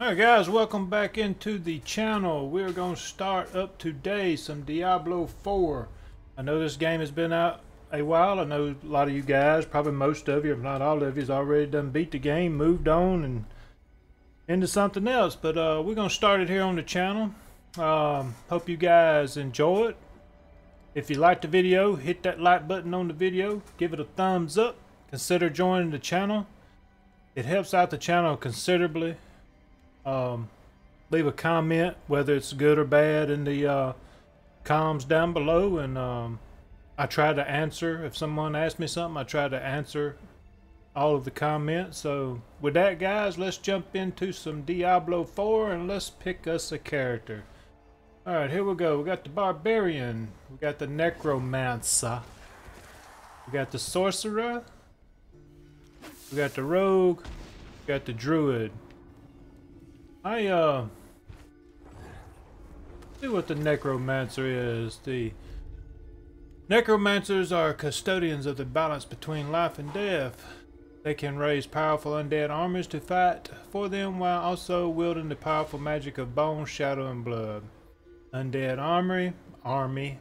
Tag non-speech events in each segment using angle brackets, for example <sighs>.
Alright guys, welcome back into the channel. We're going to start up today some Diablo 4. I know this game has been out a while. I know a lot of you guys, probably most of you, if not all of you, has already done beat the game, moved on, and into something else. But uh, we're going to start it here on the channel. Um, hope you guys enjoy it. If you like the video, hit that like button on the video. Give it a thumbs up. Consider joining the channel. It helps out the channel considerably um, leave a comment, whether it's good or bad, in the uh, comments down below. And um, I try to answer. If someone asks me something, I try to answer all of the comments. So with that, guys, let's jump into some Diablo 4 and let's pick us a character. Alright, here we go. We got the Barbarian. We got the Necromancer. We got the Sorcerer. We got the Rogue. We got the Druid. I, uh... See what the Necromancer is. The Necromancers are custodians of the balance between life and death. They can raise powerful undead armies to fight for them while also wielding the powerful magic of bone, shadow, and blood. Undead armory, army.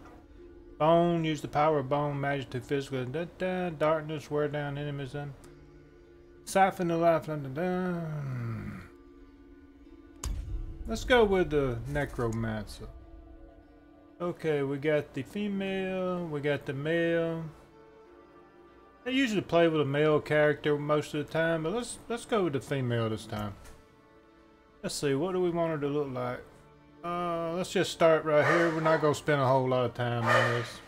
Bone, use the power of bone magic to physically da, da, darkness, wear down enemies and siphon the life. Da, da, da. Let's go with the Necromancer. Okay, we got the female, we got the male. I usually play with a male character most of the time, but let's let's go with the female this time. Let's see, what do we want her to look like? Uh, let's just start right here. We're not gonna spend a whole lot of time on this.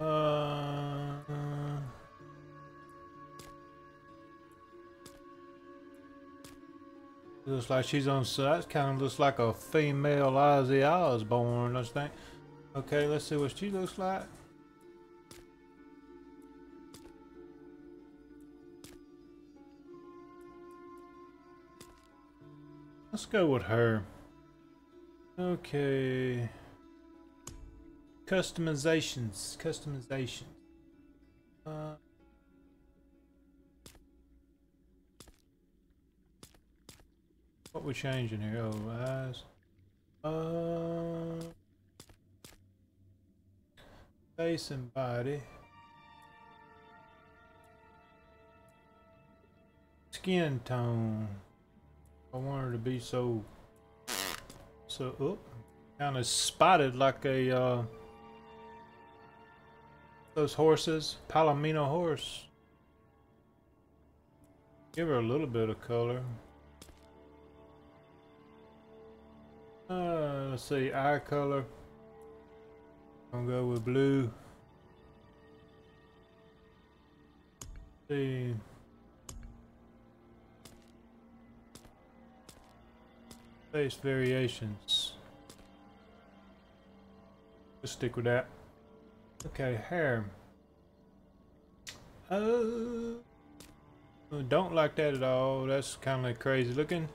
Uh, Looks like she's on that kind of looks like a female Ozzy Osbourne, I think. Okay, let's see what she looks like. Let's go with her. Okay. Customizations. Customizations. Uh, What we're changing here? Oh, eyes. Uh, face and body. Skin tone. I want her to be so, so, oh, kind of spotted like a, uh, those horses, Palomino horse. Give her a little bit of color. Uh, let's see, eye color. I'm gonna go with blue. Let's see. Face variations. Let's stick with that. Okay, hair. Oh, don't like that at all. That's kind of crazy looking.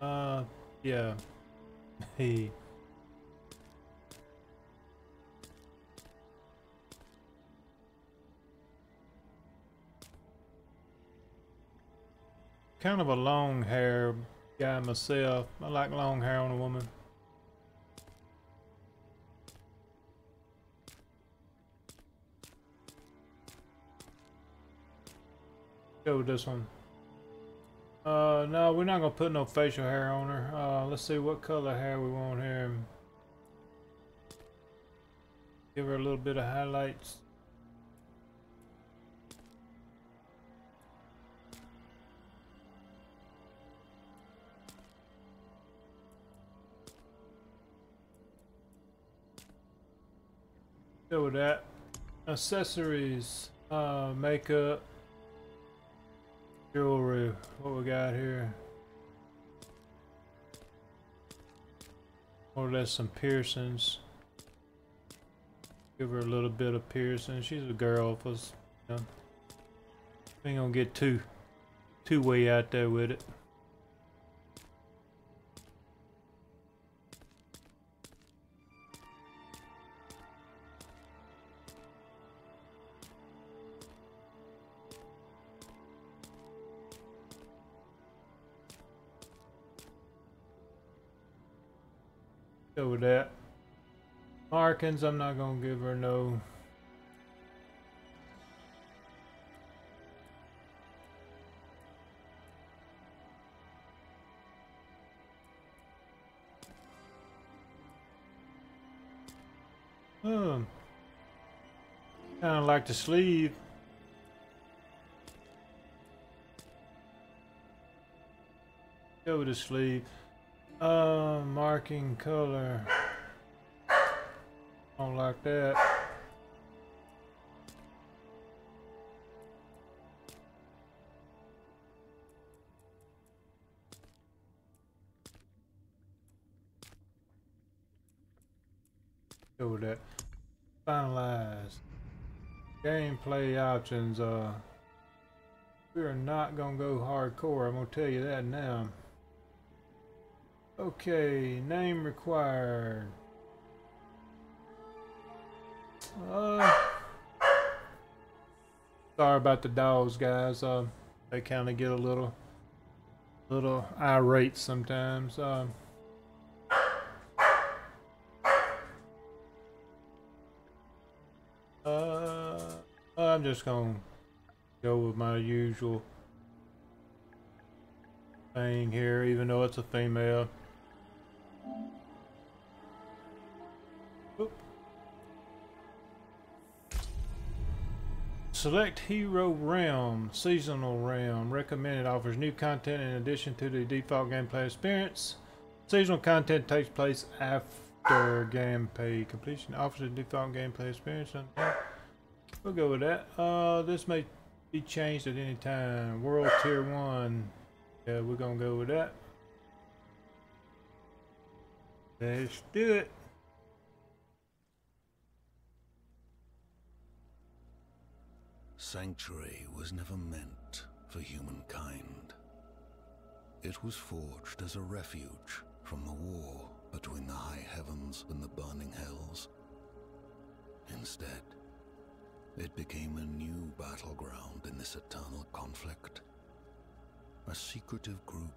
Uh, yeah. Hey. Kind of a long hair guy myself. I like long hair on a woman. Go with this one. Uh, no, we're not gonna put no facial hair on her. Uh, let's see what color hair we want here. Give her a little bit of highlights. Go with that. Accessories, uh, makeup, Jewelry, what we got here? Oh, More or less some piercings. Give her a little bit of piercing. She's a girl, for us, you know. Ain't gonna get too, too way out there with it. With that. Markings, I'm not gonna give her no. Oh. Kinda like the sleeve. Go to sleeve. Uh, marking color. Don't like that. Go with that. Finalize. Gameplay options. Uh, we are not gonna go hardcore. I'm gonna tell you that now. Okay, name required. Uh, sorry about the dogs, guys. Uh, they kind of get a little, little irate sometimes. Uh, uh, I'm just gonna go with my usual thing here, even though it's a female. Select Hero Realm, Seasonal Realm. Recommended offers new content in addition to the default gameplay experience. Seasonal content takes place after gameplay completion. Offers a default gameplay experience. We'll go with that. Uh, this may be changed at any time. World Tier 1. Yeah, we're going to go with that. Let's do it. Sanctuary was never meant for humankind. It was forged as a refuge from the war between the high heavens and the burning hells. Instead, it became a new battleground in this eternal conflict. A secretive group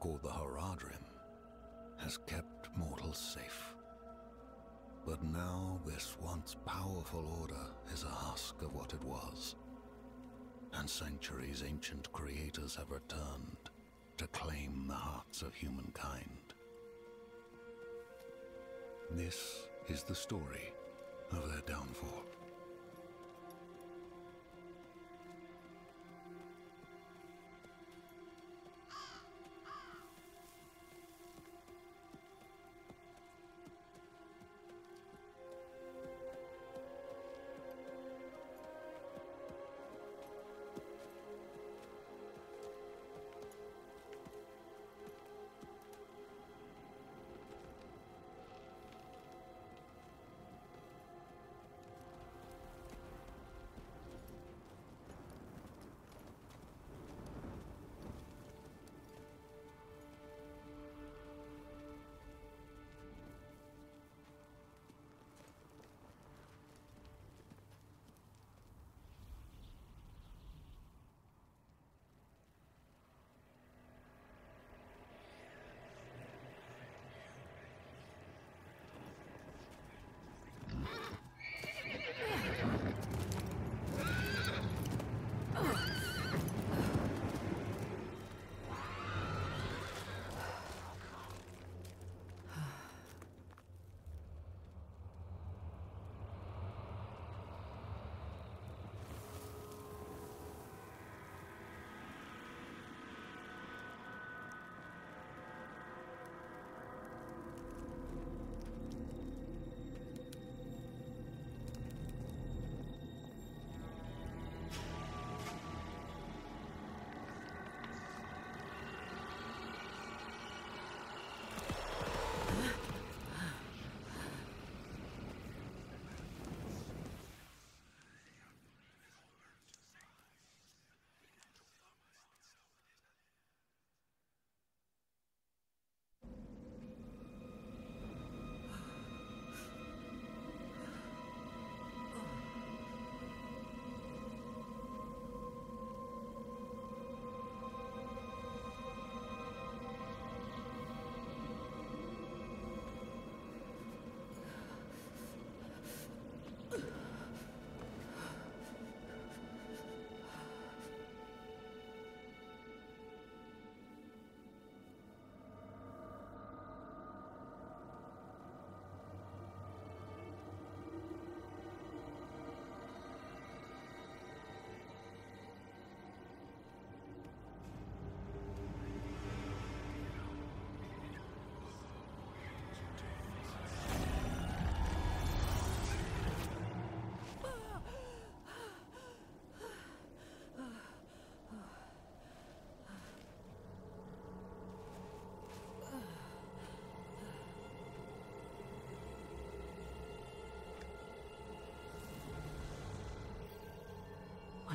called the Horadrim has kept mortals safe. But now this once powerful order is a husk of what it was and Sanctuary's ancient creators have returned to claim the hearts of humankind. This is the story of their downfall.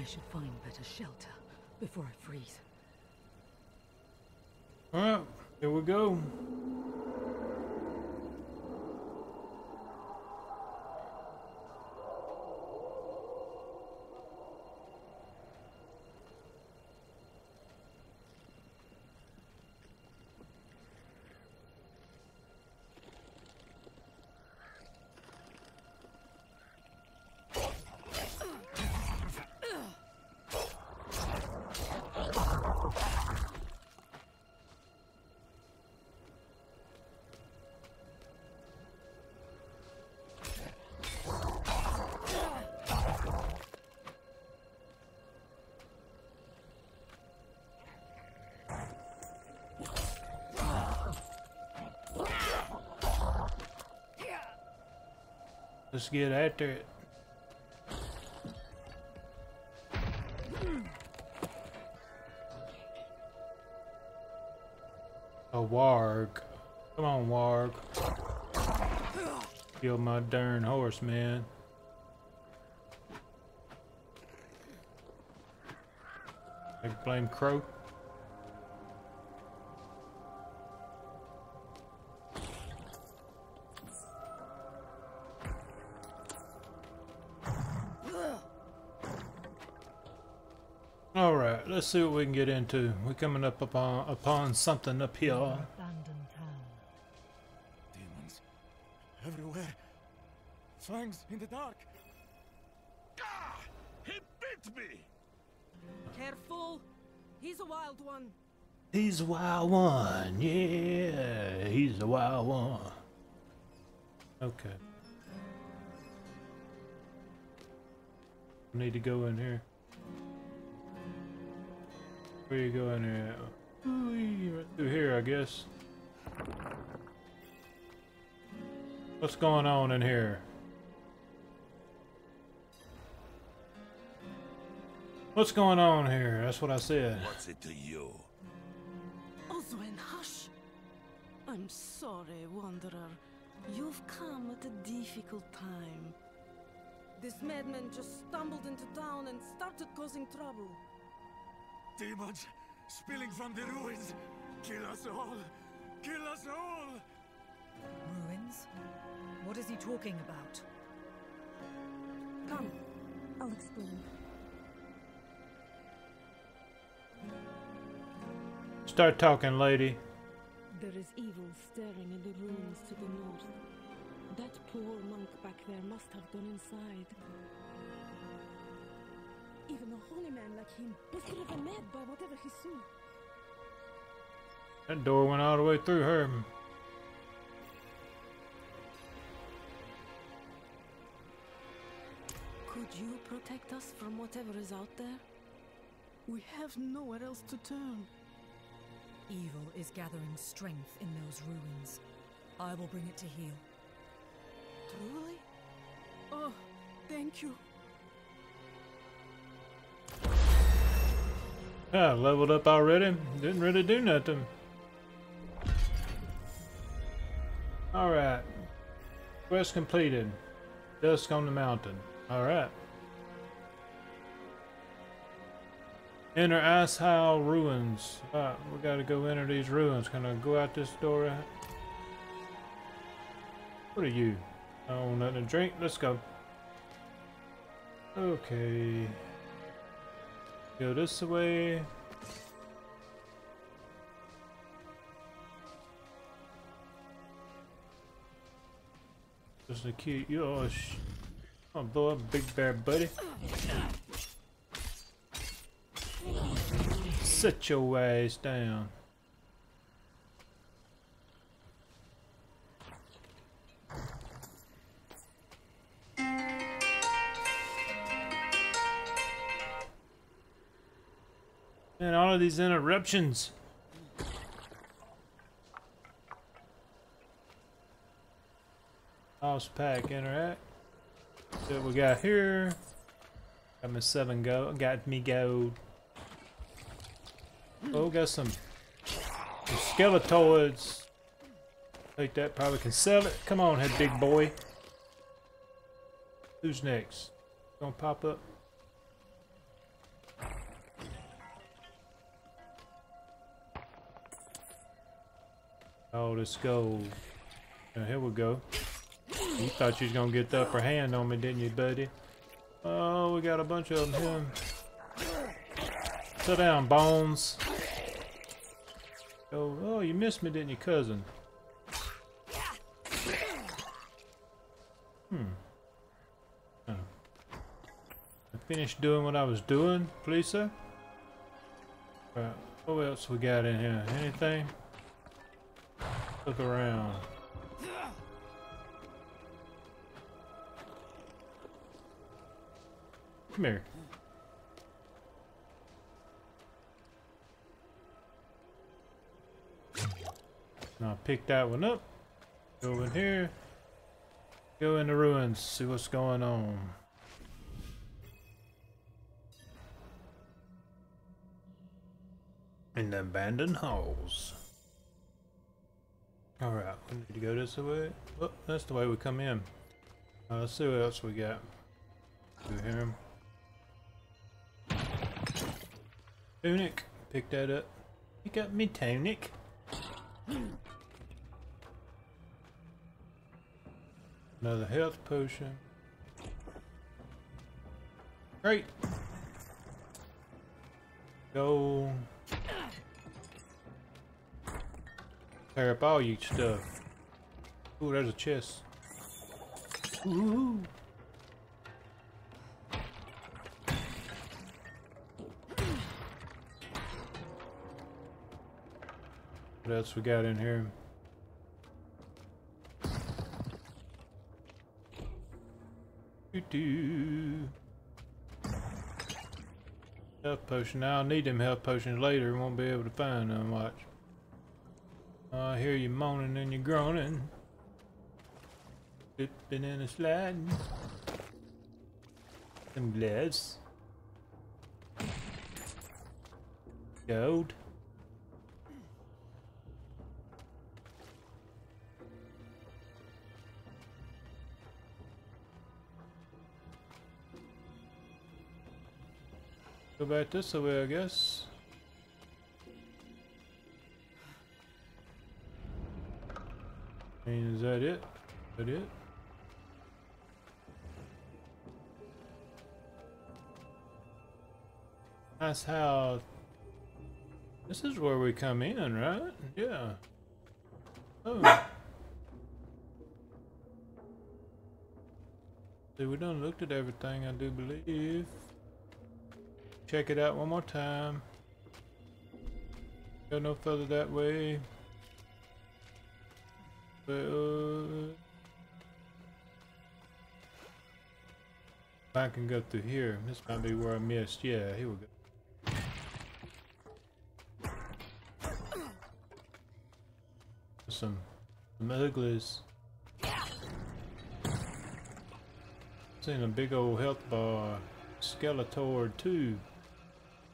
Should find better shelter before I freeze. Alright, here we go. Let's get after it. A warg. Come on, warg. Kill my darn horse, man. I blame Crow. Let's see what we can get into. We're coming up upon upon something up here. Abandoned town. Demons everywhere. Fangs in the dark. Ah! He bit me! Careful! He's a wild one. He's a wild one, yeah. He's a wild one. Okay. Need to go in here. Where you going here? Ooh, right through here, I guess. What's going on in here? What's going on here? That's what I said. What's it to you? Oswen, hush. I'm sorry, Wanderer. You've come at a difficult time. This madman just stumbled into town and started causing trouble. Demons spilling from the ruins. Kill us all! Kill us all! Ruins? What is he talking about? Come, I'll explain. Start talking, lady. There is evil staring in the ruins to the north. That poor monk back there must have gone inside. Even a holy man like him was driven mad by whatever he saw. That door went all the way through her. Could you protect us from whatever is out there? We have nowhere else to turn. Evil is gathering strength in those ruins. I will bring it to heel. Truly? Oh, thank you. Ah, leveled up already. Didn't really do nothing. Alright. Quest completed. Dusk on the mountain. Alright. Enter Ice Ruins. Alright, we gotta go enter these ruins. Can I go out this door? What are you? Oh, nothing to drink. Let's go. Okay. Go this way. Just a cute. Oh, sh oh, blow up, big bear, buddy. Sit your ass down. All of these interruptions. House pack interact. See what we got here. Got me seven go. Got me go. Oh, got some, some skeletoids. Take that. Probably can sell it. Come on, head big boy. Who's next? Gonna pop up. All this gold. Now, here we go. You thought you was gonna get the upper hand on me, didn't you, buddy? Oh, we got a bunch of them here. Sit down, Bones. Oh, oh, you missed me, didn't you, cousin? Hmm. Oh. I finished doing what I was doing, please, sir? Right. What else we got in here? Anything? Look around. Come here. Now pick that one up. Go in here. Go in the ruins. See what's going on. In the abandoned halls. Alright, we need to go this way. Oh, that's the way we come in. Uh, let's see what else we got. Do here. Tunic. Pick that up. Pick up me tunic. Another health potion. Great. Go. Up all you stuff. Uh, ooh, there's a chest. Ooh. What else we got in here? Doo -doo. Health potion. Now I'll need them health potions later. Won't be able to find them. Watch. I hear you moaning and you groaning. Slipping and a sliding. Some gloves. Gold. Go back this way, I guess. That it? That's how... This is where we come in, right? Yeah. Oh. See, we done looked at everything, I do believe. Check it out one more time. Go no further that way. But, I can go through here. This might be where I missed. Yeah, here we go. Some, some uglies. Seen a big old health bar. Skeletor 2.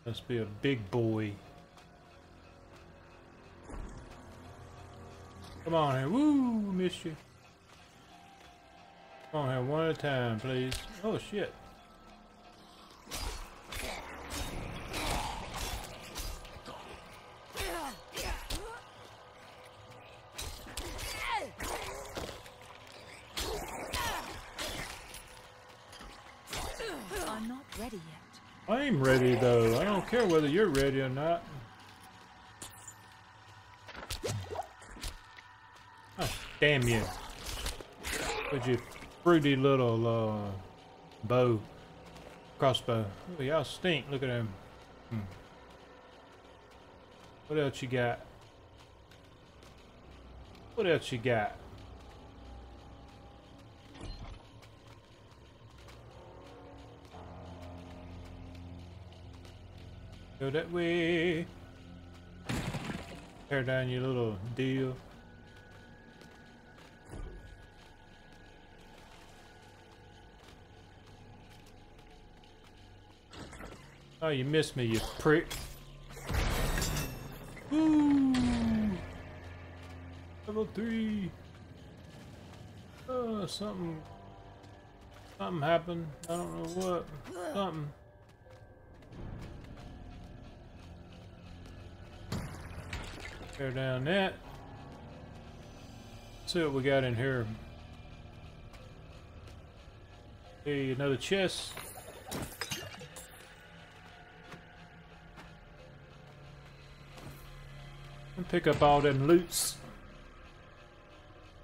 Must be a big boy. Come on here. Woo! Missed you. On here, one at a time, please. Oh, shit. I'm not ready yet. I'm ready, though. I don't care whether you're ready or not. Oh, damn you. With your fruity little uh, bow, crossbow. Y'all stink. Look at him. Hmm. What else you got? What else you got? Go that way. Tear down your little deal. Oh, you missed me, you prick. Woo! Level three. Oh, something. Something happened. I don't know what. Something. Tear down that. see what we got in here. Hey, another chest. Pick up all them loots.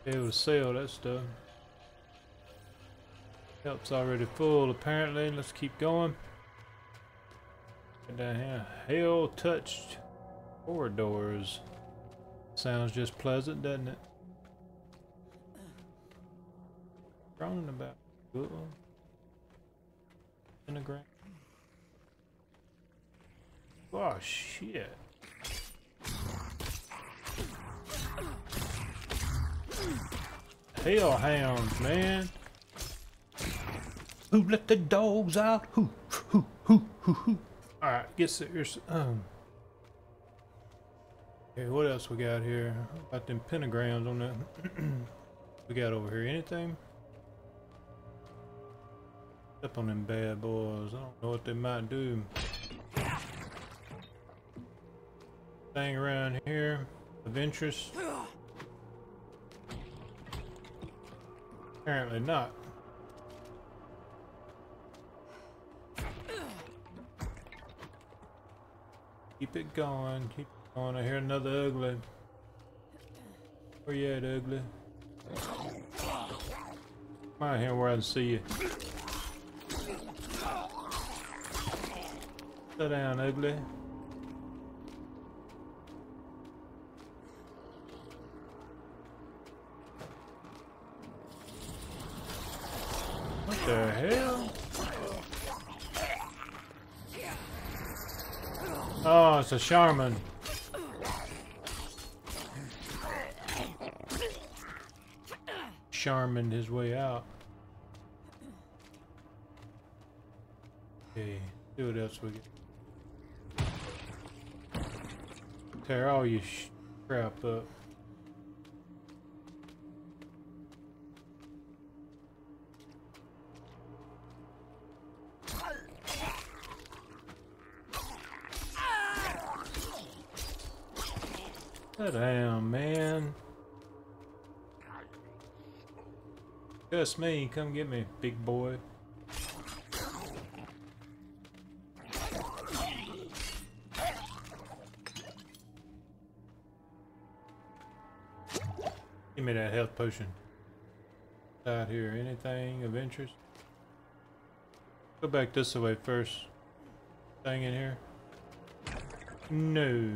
Be able to sell that stuff. Help's already full apparently. Let's keep going. Get down here. Hell touched corridors. Sounds just pleasant, doesn't it? Droning about. Good one. In the ground. Oh shit. Hellhounds, man. Who let the dogs out? Who, who, who, who, who. Alright, get serious. Um. Okay, what else we got here? About them pentagrams on that. <clears throat> we got over here. Anything? Up on them bad boys. I don't know what they might do. Thing around here of interest. Apparently not. Keep it going, keep it going. I hear another ugly. Where you at, ugly? Come out here where I can see you. Sit down, ugly. The hell? Oh, it's a Charmin. Charmin his way out. Okay, see what else we get. Tear all your crap up. Damn, man. Just me, come get me, big boy. Give me that health potion. Out here, anything of interest? Go back this way first. Thing in here? No.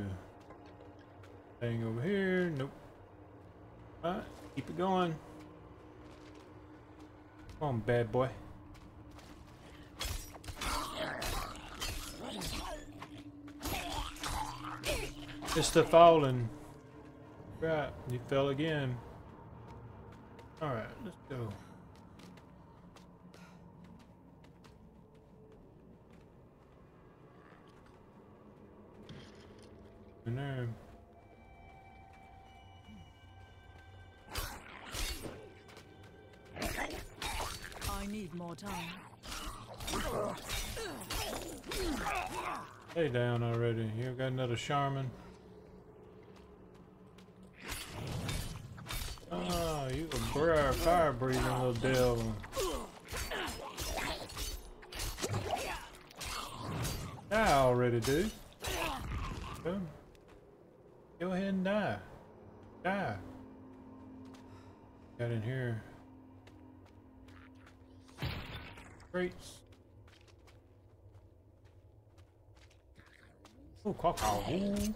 Thing over here? Nope. Alright, keep it going. Come on, bad boy. Mr. Fallen. Right, you fell again. Alright, let's go. In I need more time. Stay down already. You got another Charmin. Oh, you a fire breathing little devil. Die already, dude. Go. Go ahead and die. Die. Got in here. Crates. Oh, quackle.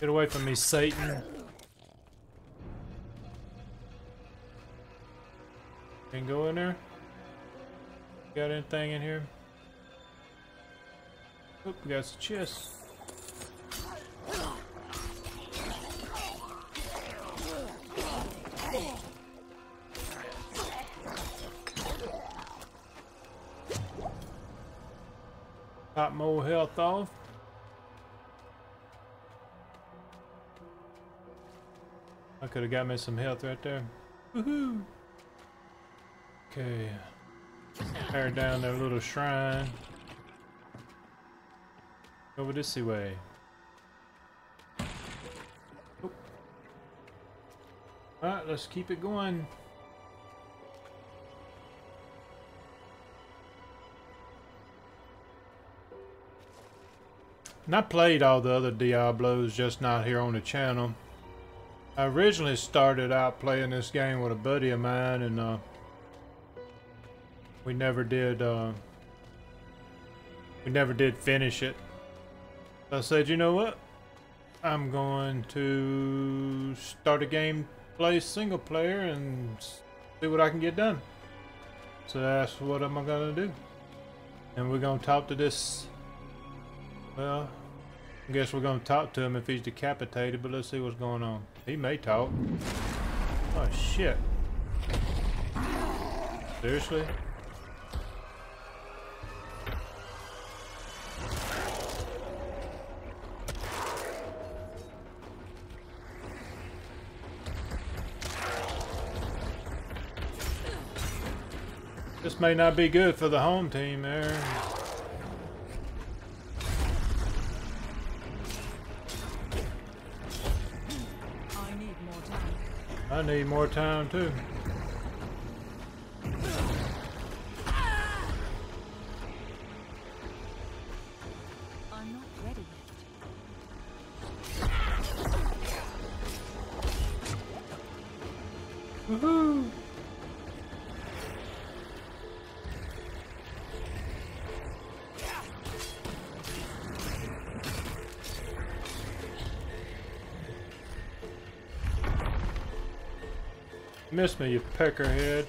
Get away from me, Satan. Can go in there? Got anything in here? Oop, we got some chests. Got more health off. I could have got me some health right there. Woohoo! Okay. Tear down their little shrine. Over this way. Alright, let's keep it going. And I played all the other Diablos, just not here on the channel. I originally started out playing this game with a buddy of mine, and uh, we never did. Uh, we never did finish it. I said, you know what? I'm going to start a game, play single player, and see what I can get done. So that's what I'm gonna do. And we're gonna talk to this well, I guess we're gonna talk to him if he's decapitated, but let's see what's going on. He may talk. Oh shit. Seriously? This may not be good for the home team there. I need more time too. Peckerhead.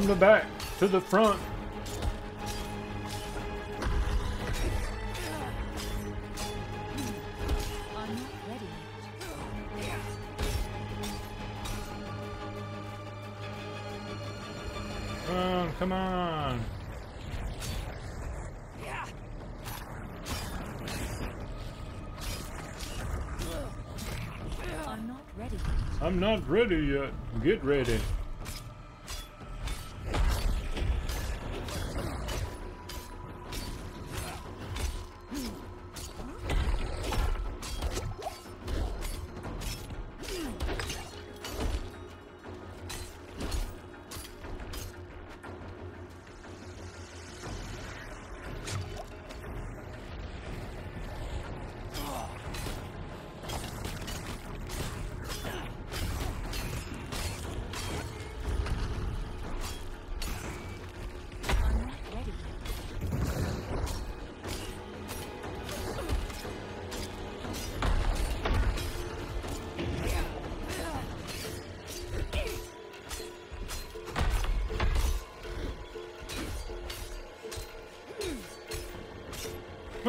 From the back to the front. I'm not ready. Come on, come on. I'm not ready. I'm not ready yet. Get ready.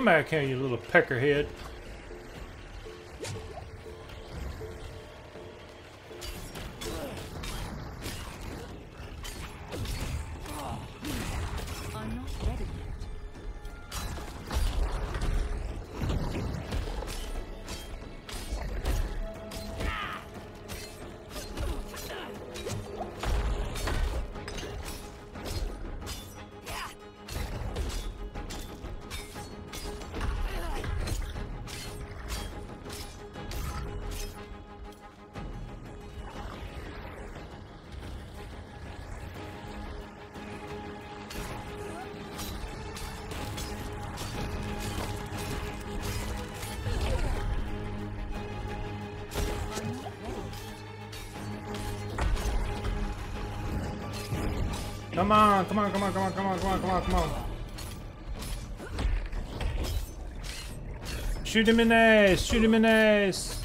Come back here, you little peckerhead. Come on, come on, come on, come on, come on, come on, come on, come on. Shoot him in the ass, shoot him in the ass.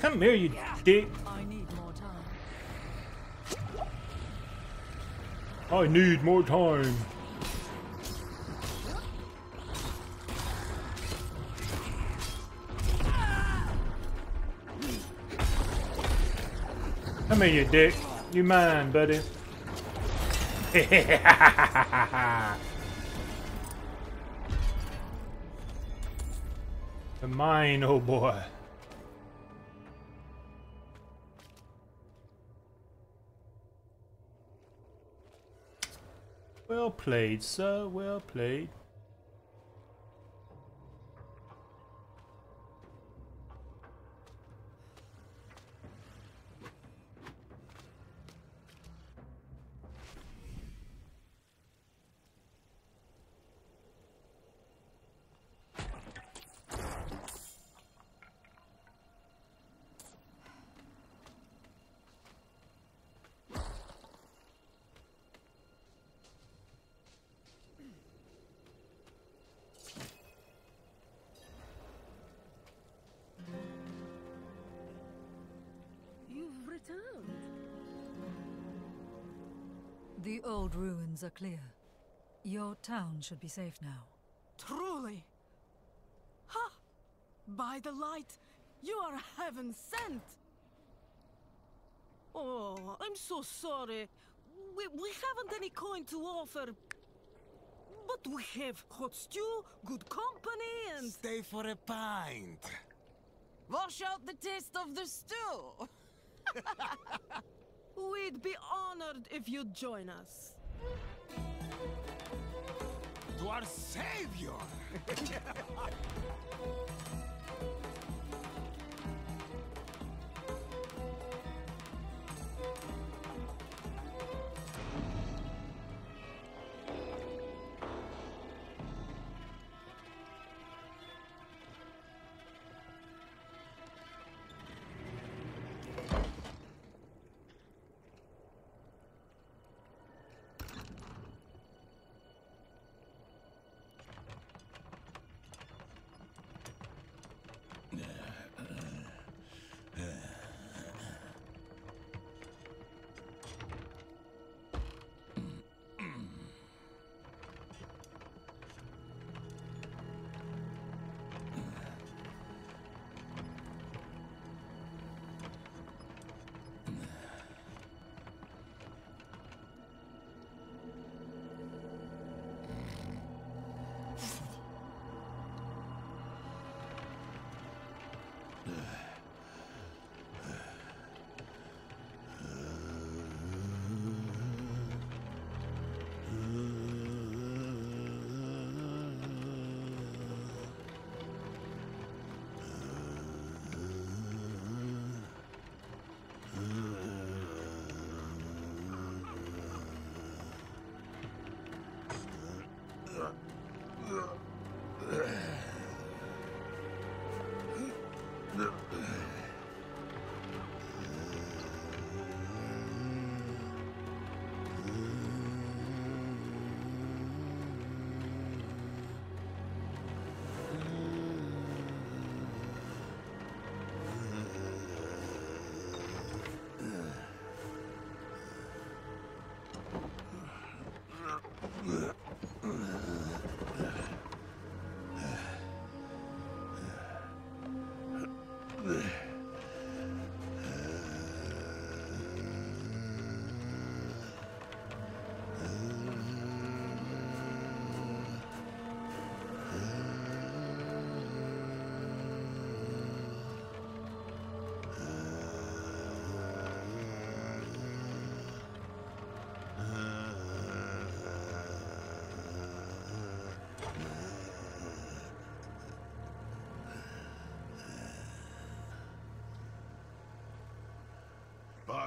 Come here, you dick. I need more time. I need more time. Come here, you dick. You mine, buddy. The mine, oh boy. Well played, sir. Well played. Are clear. Your town should be safe now. Truly. Ha! By the light, you are heaven sent. Oh, I'm so sorry. We, we haven't any coin to offer. But we have hot stew, good company, and... Stay for a pint. Wash out the taste of the stew. <laughs> We'd be honored if you'd join us. <laughs> To our savior. <laughs>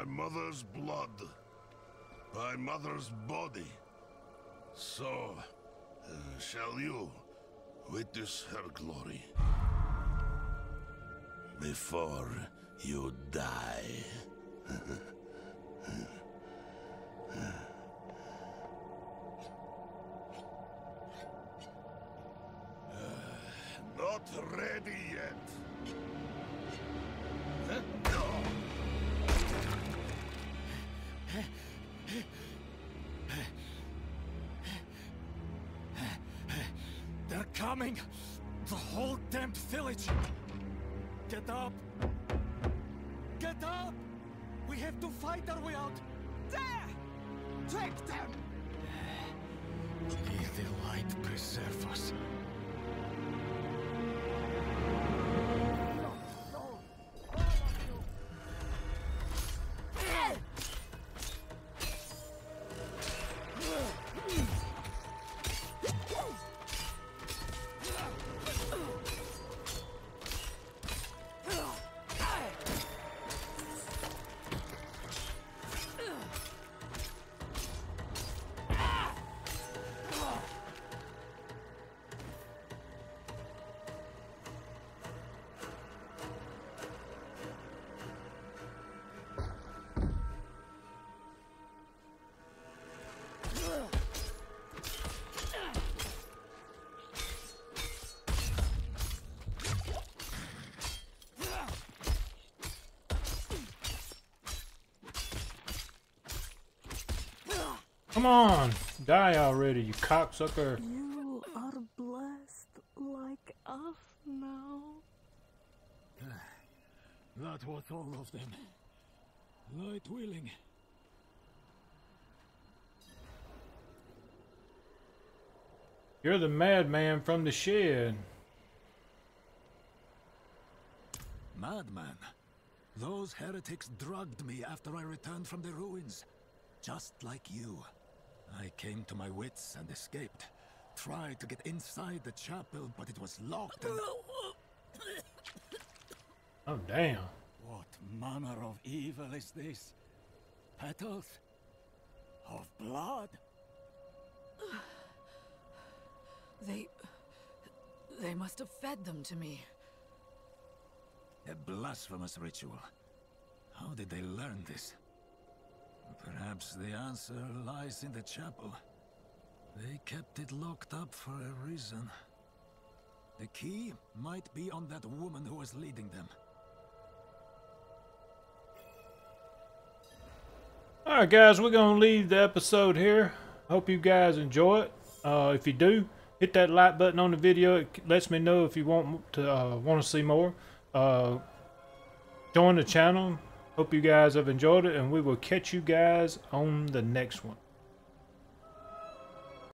mother's blood. By mother's body. So, uh, shall you witness her glory. Before you die. <laughs> Come on, die already, you cocksucker. You are blessed like us now. <sighs> That was all of them. Light willing. You're the madman from the shed. Madman. Those heretics drugged me after I returned from the ruins. Just like you. I came to my wits and escaped. Tried to get inside the chapel, but it was locked and... Oh, damn. What manner of evil is this? Petals? Of blood? They. They must have fed them to me. A blasphemous ritual. How did they learn this? Perhaps the answer lies in the chapel. They kept it locked up for a reason. The key might be on that woman who was leading them. Alright guys, we're going to leave the episode here. Hope you guys enjoy it. Uh, if you do, hit that like button on the video. It lets me know if you want to uh, want to see more. Uh, join the channel. Hope you guys have enjoyed it, and we will catch you guys on the next one.